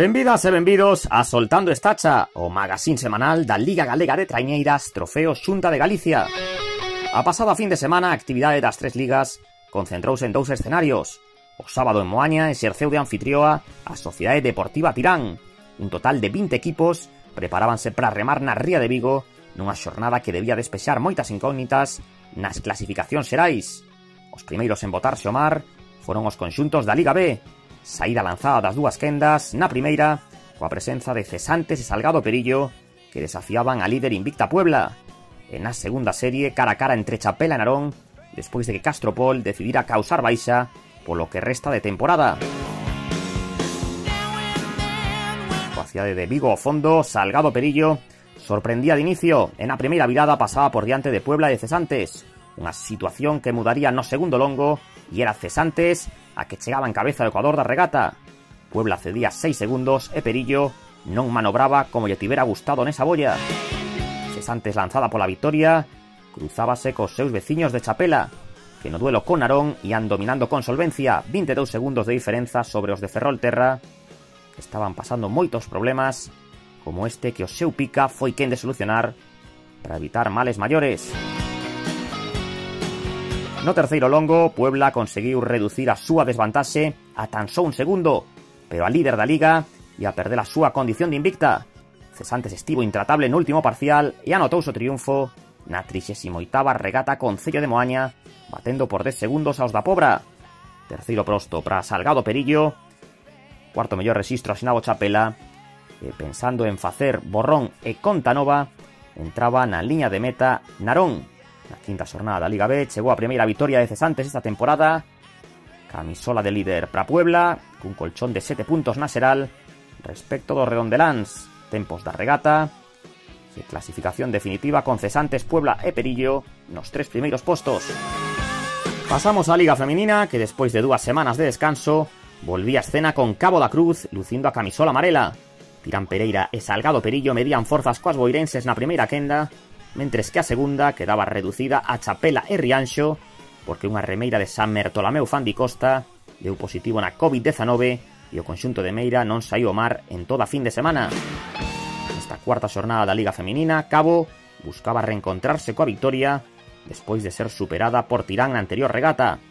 Benvidas e benvidos a Soltando Estacha, o magazín semanal da Liga Galega de Traiñeiras Trofeo Xunta de Galicia. A pasada fin de semana, a actividade das tres ligas concentrouse en dous escenarios. O sábado en Moaña exerceu de anfitrioa a Sociedade Deportiva Tirán. Un total de 20 equipos preparábanse para remar na Ría de Vigo nunha xornada que debía despexar moitas incógnitas nas clasificacións xerais. Os primeiros en botarse o mar foron os conxuntos da Liga B, saída lanzada das dúas quendas na primeira, coa presenza de Cesantes e Salgado Perillo, que desafiaban a líder invicta Puebla. E na segunda serie, cara a cara entre Chapela e Narón, despois de que Castropol decidira causar baixa polo que resta de temporada. Coa cidade de Vigo ao fondo, Salgado Perillo sorprendía de inicio e na primeira virada pasaba por diante de Puebla e Cesantes, unha situación que mudaría no segundo longo e era Cesantes a que chegaba en cabeza do Ecuador da regata. Puebla cedía 6 segundos e Perillo non manobraba como lle tivera gustado nesa bolla. Cesantes lanzada pola victoria, cruzábase cos seus veciños de Chapela, que no duelo con Narón ian dominando con solvencia 22 segundos de diferenza sobre os de Ferrolterra, que estaban pasando moitos problemas, como este que o seu pica foi quen de solucionar para evitar males maiores. No terceiro longo, Puebla conseguiu reducir a súa desvantaxe a tan só un segundo, pero a líder da liga e a perder a súa condición de invicta. Cesantes estivo intratable no último parcial e anotou o triunfo na 38ª regata con Cello de Moaña, batendo por 10 segundos aos da Pobra. Terceiro prosto para Salgado Perillo, cuarto mellor registro asinado Chapela, e pensando en facer borrón e conta nova, entraba na liña de meta Narón, Na quinta xornada da Liga B chegou a primeira vitoria de cesantes esta temporada. Camisola de líder para Puebla, cun colchón de 7 puntos na xeral respecto dos redondeláns. Tempos da regata, e clasificación definitiva con cesantes Puebla e Perillo nos tres primeiros postos. Pasamos á Liga Feminina, que despois de dúas semanas de descanso, volvía a escena con Cabo da Cruz lucindo a camisola amarela. Tirán Pereira e Salgado Perillo medían forzas coas boirenses na primeira quenda mentres que a segunda quedaba reducida a Chapela e Rianxo, porque unha remeira de San Mertolameu Fandi Costa deu positivo na Covid-19 e o conxunto de Meira non saiu ao mar en toda fin de semana. Nesta cuarta xornada da Liga Feminina, Cabo buscaba reencontrarse coa victoria despois de ser superada por Tirán na anterior regata.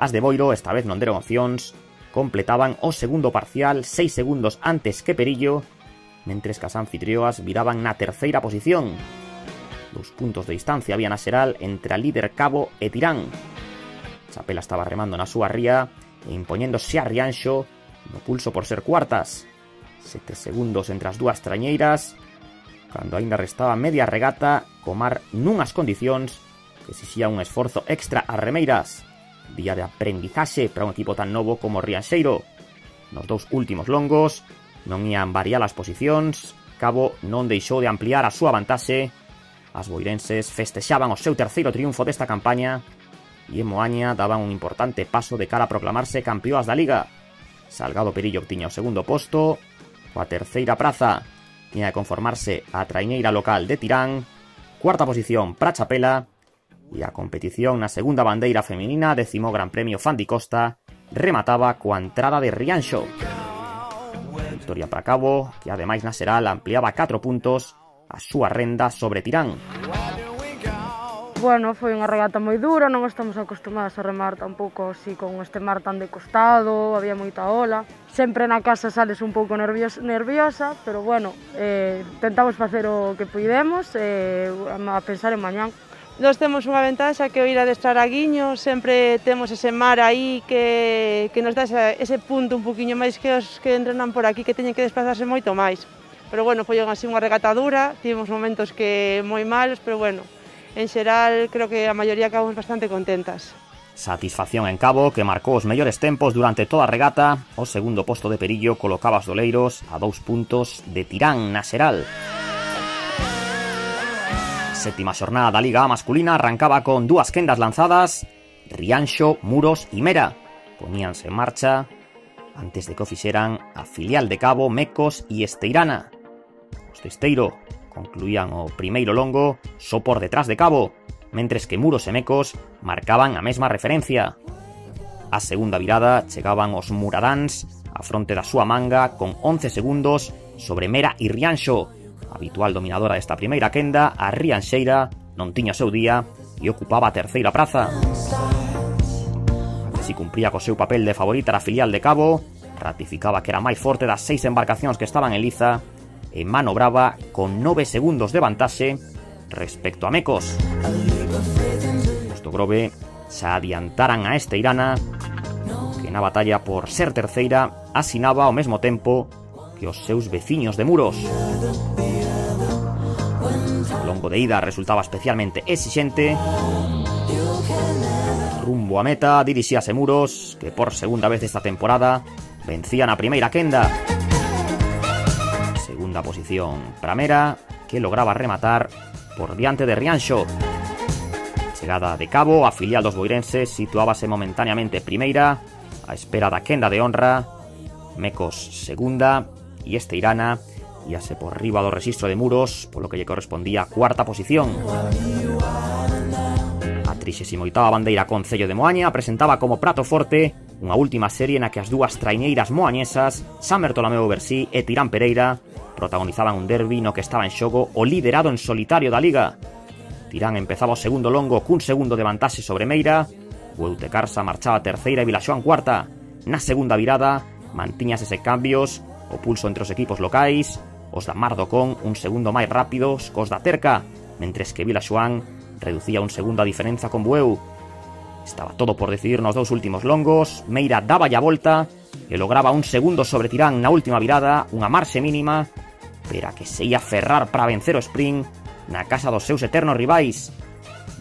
As de Boiro, esta vez non deron opcións, completaban o segundo parcial 6 segundos antes que Perillo, mentres que as anfitrioas viraban na terceira posición. Dos puntos de distancia había na xeral entre a líder Cabo e Tirán. Chapela estaba remando na súa ría e impoñéndose a Rianxo no pulso por ser cuartas. Sete segundos entre as dúas trañeiras, cando aínda restaba media regata, Comar nunhas condicións que exixía un esforzo extra a Remeiras. Día de aprendizaxe para un equipo tan novo como Rianxeiro. Nos dous últimos longos non ian variar as posicións, Cabo non deixou de ampliar a súa vantaxe As boirenses festexaban o seu terceiro triunfo desta campaña e en Moaña daban un importante paso de cara a proclamarse campeoas da Liga. Salgado Perillo obtiña o segundo posto, coa terceira praza tiña de conformarse a traineira local de Tirán, cuarta posición para Chapela e a competición na segunda bandeira feminina décimo Gran Premio Fandi Costa remataba coa entrada de Rianxo. Victoria para Cabo, que ademais na Seral ampliaba 4 puntos a súa renda sobre Tirán. Bueno, foi unha regata moi dura, non estamos acostumadas a remar tampouco así con este mar tan de costado, había moita ola. Sempre na casa sales un pouco nervios, nerviosa, pero bueno, eh, tentamos facer o que puidemos eh, a pensar en mañán. Nós temos unha ventaxa que o ir a destrar a Guiño, sempre temos ese mar aí que, que nos dá ese, ese punto un poquinho máis que os que entrenan por aquí, que teñen que desplazarse moito máis pero bueno, foi así unha regatadura, tivemos momentos que moi malos, pero bueno, en xeral creo que a maioría acabamos bastante contentas. Satisfacción en Cabo, que marcou os mellores tempos durante toda a regata, o segundo posto de Perillo colocaba os doleiros a dous puntos de Tirán na Xeral. Sétima xornada da Liga masculina arrancaba con dúas quendas lanzadas, Rianxo, Muros e Mera. Poníanse en marcha antes de que o fixeran a filial de Cabo, Mecos e Esteirana. Os de Esteiro concluían o primeiro longo só por detrás de Cabo, mentres que Muros e Mecos marcaban a mesma referencia. A segunda virada chegaban os muradáns a fronte da súa manga con 11 segundos sobre Mera e Rianxo. A habitual dominadora desta primeira quenda, a Rianxeira non tiña seu día e ocupaba a terceira praza. Se si cumpría co seu papel de favorita a filial de Cabo, ratificaba que era máis forte das seis embarcacións que estaban en Liza manobraba con 9 segundos de vantaxe respecto a Mecos. Os do Grove xa adiantaran a Esteirana que na batalla por ser terceira asinaba ao mesmo tempo que os seus veciños de Muros. O longo de ida resultaba especialmente exixente Rumbo a meta dirixíase Muros que por segunda vez esta temporada vencían a primeira quenda Segunda posición para Mera que lograba rematar por diante de Rianxo chegada de Cabo, a filial dos boirenses situábase momentáneamente primeira, a espera da quenda de honra, Mecos segunda e Esteirana íase por riba do registro de Muros, polo que lle correspondía cuarta posición. A 38ª bandeira Concello de Moaña presentaba como prato forte unha última serie na que as dúas traiñeiras moañesas, San Bertolomeu Bersí e Tirán Pereira, protagonizaban un derbi no que estaba en xogo o liderado en solitario da Liga. Tirán empezaba o segundo longo cun segundo de vantaxe sobre Meira, o Eutecarsa marchaba terceira e Vilaxoan cuarta. Na segunda virada, mantiñase cambios, o pulso entre os equipos locais, os da Mardo con un segundo máis rápidos cos da Terca, mentres que Vilaxoan reducía un segundo a diferenza con Bueu. Estaba todo por decidir nos dous últimos longos, Meira daba a volta e lograba un segundo sobre Tirán na última virada, unha marxe mínima, pero a que se ia ferrar para vencer o sprint na casa dos seus eternos rivais.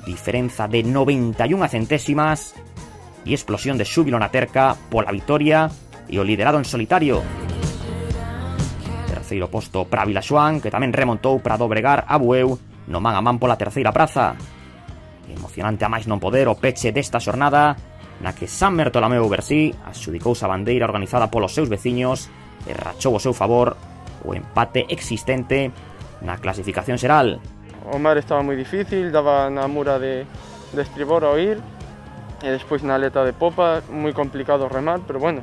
Diferenza de 91 centésimas e explosión de xúbilo na terca pola vitoria e o liderado en solitario. Terceiro posto para Vilaxoán, que tamén remontou para dobregar a Bueu no man a man pola terceira praza. Emocionante a máis non poder o peche desta xornada, na que San Mertolameu Bersí adxudicouse a bandeira organizada polos seus veciños e rachou o seu favor o empate existente na clasificación xeral. O mar estaba moi difícil, daba na mura de, de estribor a oír e despois na aleta de popa, moi complicado remar, pero bueno,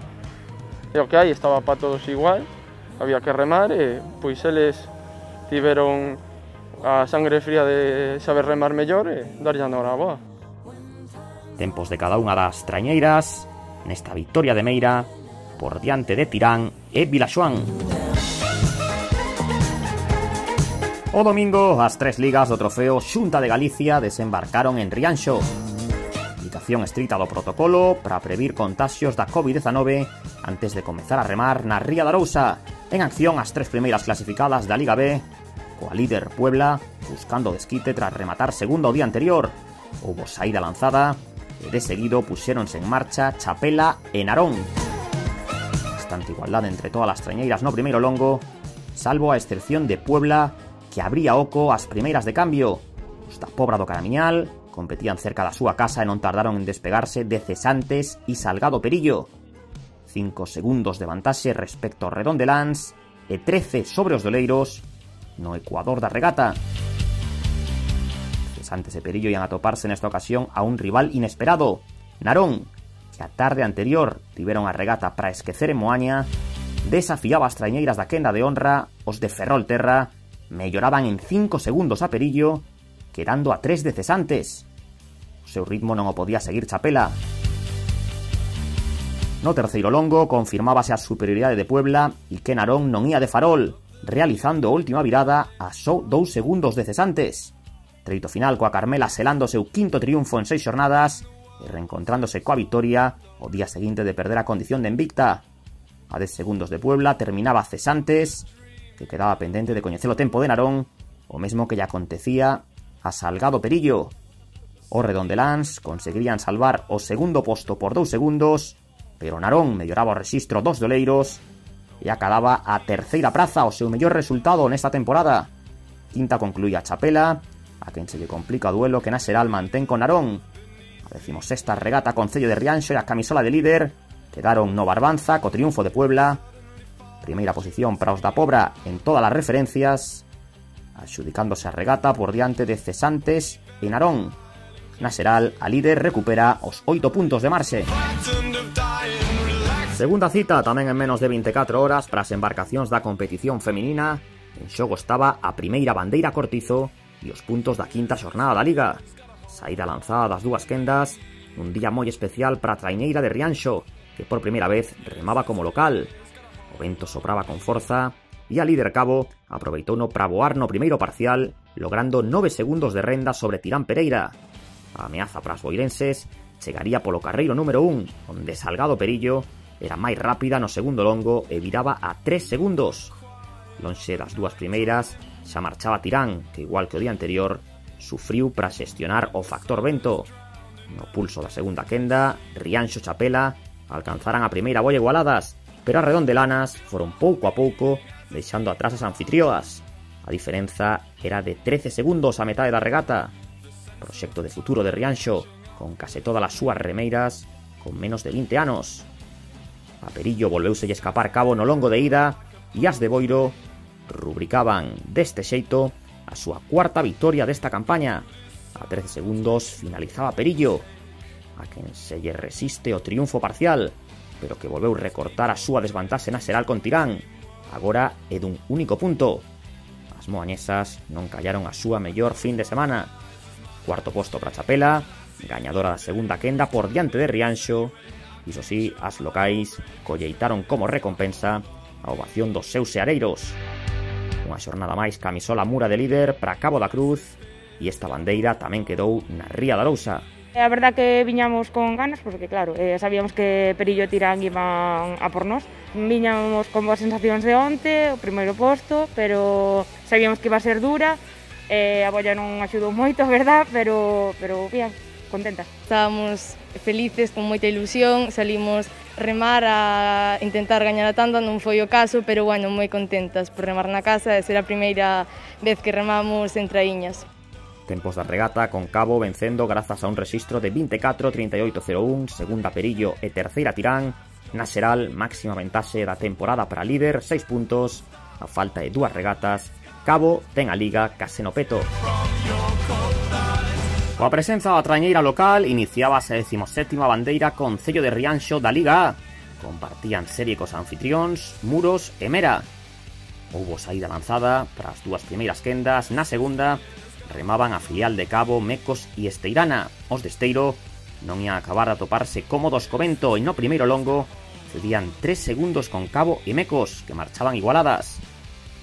é o que hai, estaba para todos igual, había que remar e pois eles tiveron a sangre fría de saber remar mellor e dar na hora boa. Tempos de cada unha das trañeiras, nesta victoria de Meira, por diante de Tirán e Vilaxoán. O domingo, as tres ligas do trofeo Xunta de Galicia desembarcaron en Rianxo. Indicación estrita do protocolo para previr contaxios da COVID-19 antes de comezar a remar na Ría da Arousa. En acción as tres primeiras clasificadas da Liga B, coa líder Puebla buscando desquite tras rematar segundo o día anterior. Houbo saída lanzada e de seguido puxéronse en marcha Chapela e Narón. Bastante igualdade entre todas as trañeiras no primeiro longo, salvo a excepción de Puebla que abría oco as primeiras de cambio. Os da Pobra do Caramiñal competían cerca da súa casa e non tardaron en despegarse de Cesantes e Salgado Perillo. 5 segundos de vantaxe respecto ao Redondelans e 13 sobre os doleiros no ecuador da regata. Cesantes e Perillo ian a toparse nesta ocasión a un rival inesperado, Narón, que a tarde anterior tiveron a regata para esquecer en Moaña, desafiaba as trañeiras da quenda de honra os de Ferrolterra melloraban en 5 segundos a Perillo, quedando a 3 de cesantes. O seu ritmo non o podía seguir Chapela. No terceiro longo confirmábase a superioridade de Puebla e que Narón non ia de farol, realizando última virada a só 2 segundos de cesantes. Treito final coa Carmela selando o seu quinto triunfo en seis xornadas e reencontrándose coa vitoria o día seguinte de perder a condición de invicta. A 10 segundos de Puebla terminaba cesantes que quedaba pendente de coñecer o tempo de Narón, o mesmo que lle acontecía a Salgado Perillo. O Redondelans conseguirían salvar o segundo posto por dous segundos, pero Narón melloraba o registro dos doleiros e acababa a terceira praza o seu mellor resultado nesta temporada. Quinta concluía Chapela, a quen se lle complica duelo que na Xeral mantén con Narón. A decimosexta regata Concello de Rianxo e a camisola de líder quedaron no Barbanza co triunfo de Puebla primeira posición para os da Pobra en todas as referencias, adxudicándose a regata por diante de Cesantes e Narón. Naseral, a líder, recupera os 8 puntos de marxe. Segunda cita tamén en menos de 24 horas para as embarcacións da competición feminina, en xogo estaba a primeira bandeira cortizo e os puntos da quinta xornada da Liga. Saída lanzada das dúas quendas, un día moi especial para a traiñeira de Rianxo, que por primeira vez remaba como local, O vento sopraba con forza e a líder Cabo aproveitouno para voar no primeiro parcial, logrando 9 segundos de renda sobre Tirán Pereira. A ameaza para as boirenses chegaría polo carreiro número 1, onde Salgado Perillo era máis rápida no segundo longo e viraba a 3 segundos. Lonxe das dúas primeiras, xa marchaba Tirán, que igual que o día anterior, sufriu para xestionar o factor vento. No pulso da segunda quenda, Rianxo Chapela alcanzaran a primeira boia igualadas, pero as redondelanas foron pouco a pouco deixando atrás as anfitrioas. A diferenza era de 13 segundos a metade da regata. Proxecto de futuro de Rianxo, con case todas as súas remeiras con menos de 20 anos. A Perillo volveuse escapar cabo no longo de ida e as de Boiro rubricaban deste xeito a súa cuarta victoria desta campaña. A 13 segundos finalizaba Perillo, a quen se lle resiste o triunfo parcial, pero que volveu recortar a súa desvantaxe na Seral con Tirán. Agora é dun único punto. As moañesas non callaron a súa mellor fin de semana. Cuarto posto para Chapela, gañadora da segunda quenda por diante de Rianxo. Iso sí, as locais colleitaron como recompensa a ovación dos seus seareiros. Unha xornada máis camisola mura de líder para Cabo da Cruz e esta bandeira tamén quedou na Ría da Lousa. Eh, a verdad que viñamos con ganas, porque claro, eh, sabíamos que Perillo e Tirán iban a por nós. Viñamos con boas sensacións de onte, o primeiro posto, pero sabíamos que iba a ser dura. Eh, a bolla non axudou moito, verdad, pero, pero bien, contenta. Estábamos felices, con moita ilusión, salimos remar a intentar gañar a tanda non foi o caso, pero bueno, moi contentas por remar na casa e ser a primeira vez que remamos en Traíñas. Tempos da regata con Cabo vencendo grazas a un registro de 24-38-01, segunda Perillo e terceira Tirán, na xeral máxima ventaxe da temporada para líder, 6 puntos, a falta de dúas regatas, Cabo ten a liga case no peto. Coa da trañeira local iniciaba a 17ª bandeira con cello de Rianxo da Liga A. Compartían serie cos anfitrións, Muros e Mera. Houbo saída lanzada para as dúas primeiras quendas, na segunda remaban a filial de Cabo, Mecos e Esteirana. Os de Esteiro non ia acabar a toparse cómodos co vento e no primeiro longo cedían 3 segundos con Cabo e Mecos, que marchaban igualadas.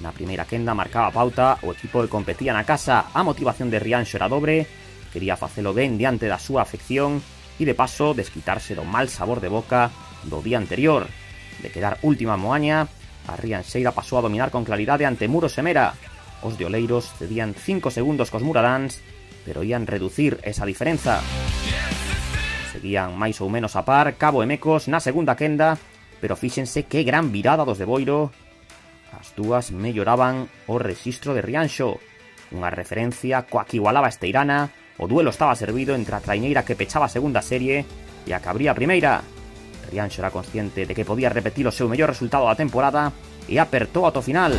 Na primeira quenda marcaba pauta o equipo que competía na casa, a motivación de Rianxo era dobre, quería facelo ben diante da súa afección e de paso desquitarse do mal sabor de boca do día anterior. De quedar última moaña, a Rianxeira pasou a dominar con claridade ante Muro Semera, Os de Oleiros cedían 5 segundos cos muradáns, pero ían reducir esa diferenza. Seguían máis ou menos a par Cabo e Mecos na segunda quenda, pero fíxense que gran virada dos de Boiro. As dúas melloraban o rexistro de Rianxo, unha referencia coa que igualaba Esteirana, o duelo estaba servido entre a traineira que pechaba a segunda serie e a que abría a primeira. Rianxo era consciente de que podía repetir o seu mellor resultado da temporada e apertou ata o final.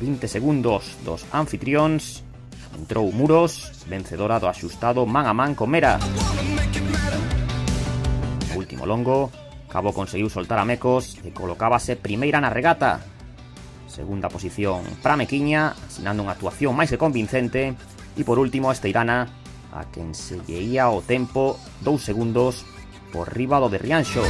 20 segundos dos anfitrións Entrou Muros, vencedora do axustado man a man con Mera. O último longo, Cabo conseguiu soltar a Mecos e colocábase primeira na regata. Segunda posición para Mequiña, asinando unha actuación máis que convincente. E por último a Esteirana, a quen se lleía o tempo dous segundos por riba do de Rianxo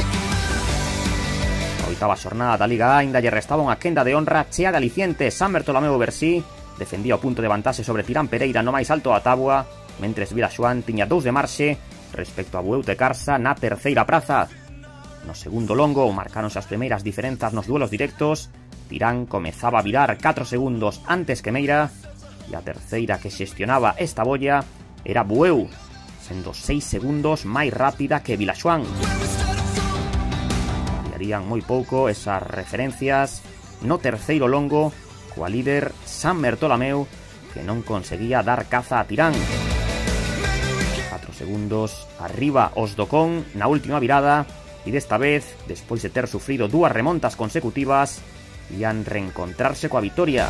oitava xornada da Liga A ainda lle restaba unha quenda de honra chea de alicientes. San Bertolomeu Bersí defendía o punto de vantaxe sobre Tirán Pereira no máis alto da tábua, mentres Vila Xoán tiña dous de marxe respecto a Bueu de Carsa na terceira praza. No segundo longo marcaronse as primeiras diferenzas nos duelos directos, Tirán comezaba a virar 4 segundos antes que Meira, e a terceira que xestionaba esta bolla era Bueu, sendo 6 segundos máis rápida que Vilaxuán. Variarían moi pouco esas referencias no terceiro longo coa líder San Bertolameu que non conseguía dar caza a Tirán. 4 segundos arriba os do Con na última virada e desta vez, despois de ter sufrido dúas remontas consecutivas, ian reencontrarse coa vitoria.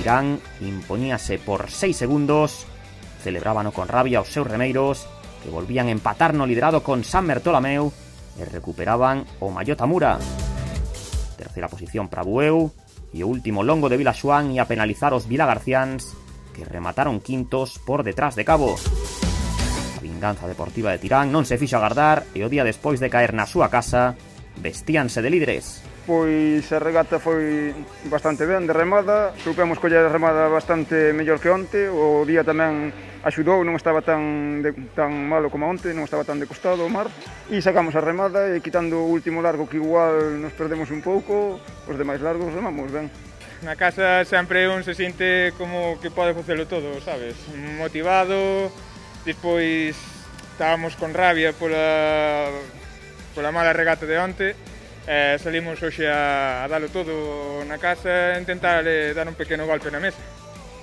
Tirán impoñíase por 6 segundos, celebraban con rabia os seus remeiros, que volvían empatar no liderado con San Bertolameu, e recuperaban o Mayota Mura. Terceira posición para Bueu e o último longo de Vilaxuán e a penalizar os vilagarciáns que remataron quintos por detrás de Cabo. A vinganza deportiva de Tirán non se fixo agardar e o día despois de caer na súa casa vestíanse de líderes. Pois a regata foi bastante ben de remada, supemos coller a remada bastante mellor que onte, o día tamén axudou, non estaba tan, de, tan malo como onte, non estaba tan decostado o mar, e sacamos a remada e quitando o último largo que igual nos perdemos un pouco, os demais largos remamos ben. Na casa sempre un se sinte como que pode facelo todo, sabes? Motivado, despois estábamos con rabia pola, pola mala regata de onte, eh, salimos hoxe a, a dalo todo na casa e intentar eh, dar un pequeno golpe na mesa.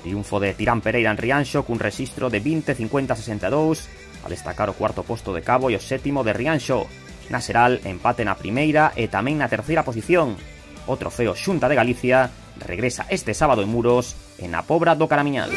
Triunfo de Tirán Pereira en Rianxo cun rexistro de 20-50-62 a destacar o cuarto posto de Cabo e o sétimo de Rianxo. Na Seral, empate na primeira e tamén na terceira posición. O trofeo Xunta de Galicia regresa este sábado en Muros en a Pobra do Caramiñal.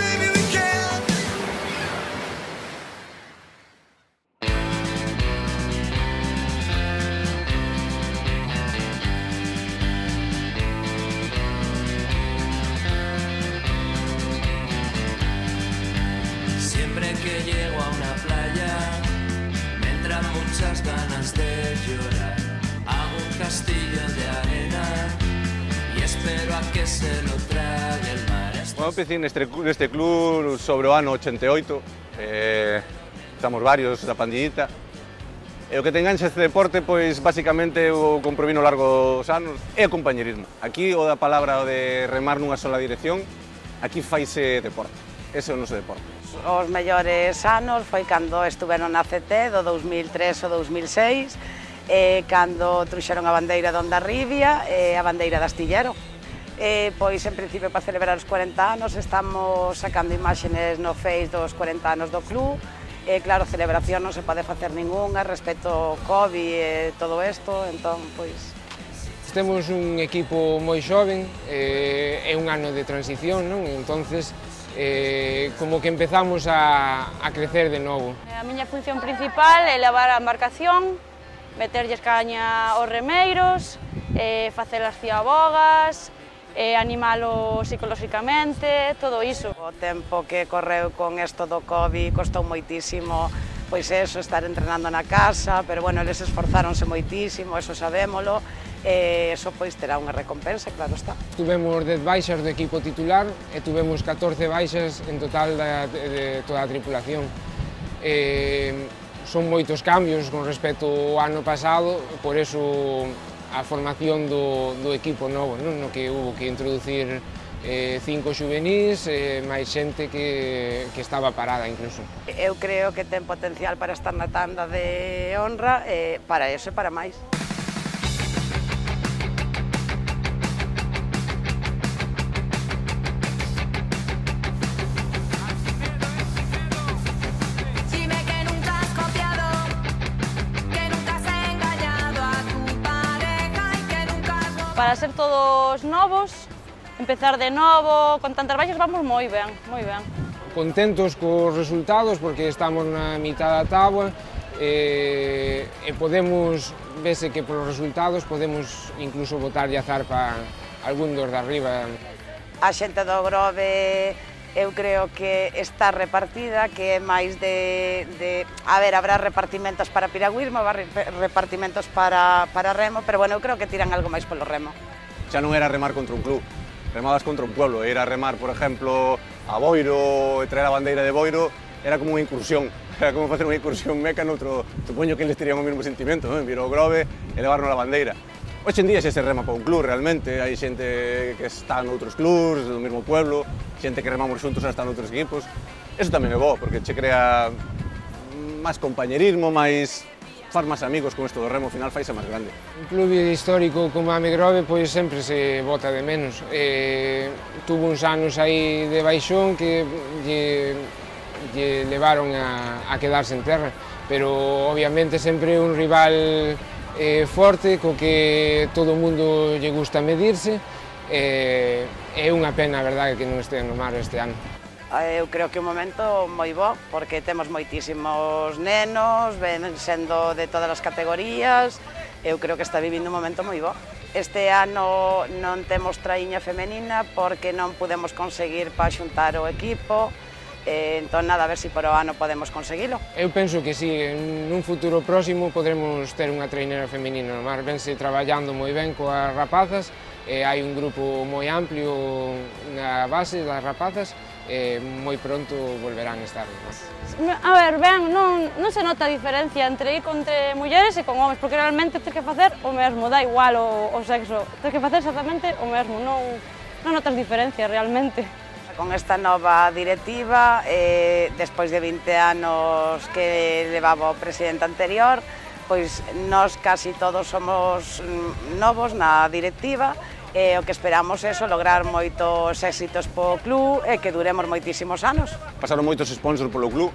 coñecín neste, neste club sobre o ano 88, eh, estamos varios da pandillita, E o que te enganxa este deporte, pois, basicamente, o comprovino largo dos anos, é o compañerismo. Aquí o da palabra de remar nunha sola dirección, aquí faise deporte. Ese é o noso deporte. Os mellores anos foi cando estuveron na CT, do 2003 ou 2006, e cando truxeron a bandeira de Onda Rivia e a bandeira de Astillero. E, pois, en principio, para celebrar os 40 anos, estamos sacando imágenes no Face dos 40 anos do club. E, claro, celebración non se pode facer ningunha respecto ao COVID e todo isto, entón, pois... Temos un equipo moi xoven, eh, é un ano de transición, non? Entonces, eh, como que empezamos a, a crecer de novo. A miña función principal é levar a embarcación, meterlles caña aos remeiros, eh, facer as ciabogas, eh, animalo psicolóxicamente, todo iso. O tempo que correu con isto do Covid costou moitísimo pois eso, estar entrenando na casa, pero bueno, eles esforzáronse moitísimo, eso sabémolo, e eso pois terá unha recompensa, claro está. Tuvemos 10 baixas do equipo titular e tuvemos 14 baixas en total da, de toda a tripulación. Eh, son moitos cambios con respecto ao ano pasado, por eso a formación do, do equipo novo, non? no que hubo que introducir eh, cinco juvenís eh, máis xente que, que estaba parada incluso. Eu creo que ten potencial para estar na tanda de honra, eh, para eso e para máis. para ser todos novos, empezar de novo, con tantas baixas vamos moi ben, moi ben. Contentos cos resultados porque estamos na mitad da tabua e, eh, e podemos, vese que polos resultados podemos incluso botar de azar para algún dos de arriba. A xente do Grove eu creo que está repartida, que é máis de, de... A ver, habrá repartimentos para piragüismo, habrá repartimentos para, para remo, pero bueno, eu creo que tiran algo máis polo remo. Xa non era remar contra un club, remabas contra un pueblo, era remar, por exemplo, a Boiro, traer a bandeira de Boiro, era como unha incursión, era como facer unha incursión meca noutro, supoño que eles terían o mesmo sentimento, non? Vir o Grove e levarnos a bandeira. Hoxe en día xa se rema para un club realmente, hai xente que está noutros clubs, do mesmo pueblo, xente que remamos xuntos hasta noutros equipos. Eso tamén é bo, porque che crea máis compañerismo, máis far máis amigos con isto do remo, final faise máis grande. Un club histórico como a Migrove pois sempre se bota de menos. Eh, tuvo uns anos aí de baixón que lle, lle levaron a, a quedarse en terra, pero obviamente sempre un rival eh, forte, co que todo o mundo lle gusta medirse, eh, é unha pena, a verdade, que non este no mar este ano. Ah, eu creo que é un momento moi bo, porque temos moitísimos nenos, ven sendo de todas as categorías, eu creo que está vivindo un momento moi bo. Este ano non temos traíña femenina porque non pudemos conseguir para xuntar o equipo, eh, entón nada, a ver se si por o ano podemos conseguilo. Eu penso que sí, nun futuro próximo podremos ter unha treinera femenina, mas vense traballando moi ben coas rapazas, e hai un grupo moi amplio na base das rapazas, eh, moi pronto volverán a estar. A ver, ben, non, non se nota a diferencia entre ir contra mulleres e con homens, porque realmente tens que facer o mesmo, dá igual o, o sexo, tens que facer exactamente o mesmo, non, non notas diferencia realmente. Con esta nova directiva, eh, despois de 20 anos que levaba o presidente anterior, pois nós casi todos somos mm, novos na directiva e o que esperamos é eso, lograr moitos éxitos po club e que duremos moitísimos anos. Pasaron moitos sponsors polo club,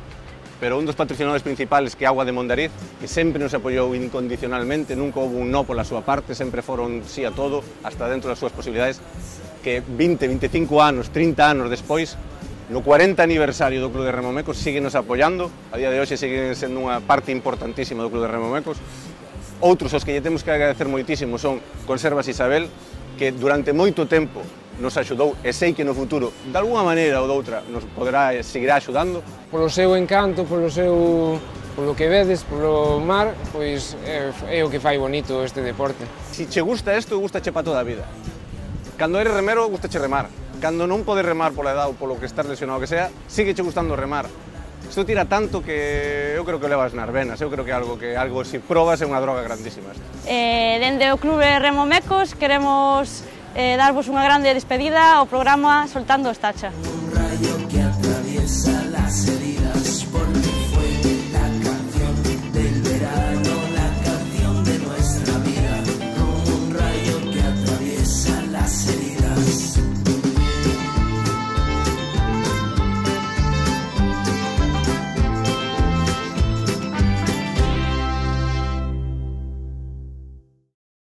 pero un dos patrocinadores principales que é Agua de Mondariz, que sempre nos apoiou incondicionalmente, nunca houve un no pola súa parte, sempre foron sí a todo, hasta dentro das súas posibilidades, que 20, 25 anos, 30 anos despois, no 40 aniversario do Club de Remomecos, siguen nos apoiando, a día de hoxe siguen sendo unha parte importantísima do Club de Remomecos. Outros os que lle temos que agradecer moitísimo son Conservas Isabel, que durante moito tempo nos axudou e sei que no futuro, de alguna maneira ou doutra, nos poderá seguirá axudando. Polo seu encanto, polo seu polo que vedes, polo mar, pois é, é o que fai bonito este deporte. Se si che gusta isto, gusta che pa toda a vida. Cando eres remero, gustache remar. Cando non podes remar pola edad ou polo que estás lesionado que sea, sigue che gustando remar. Isto tira tanto que eu creo que o levas nas venas, eu creo que algo que algo se si probas é unha droga grandísima. Eh, dende o Clube Remo Mecos queremos eh, darvos unha grande despedida ao programa Soltando Estacha.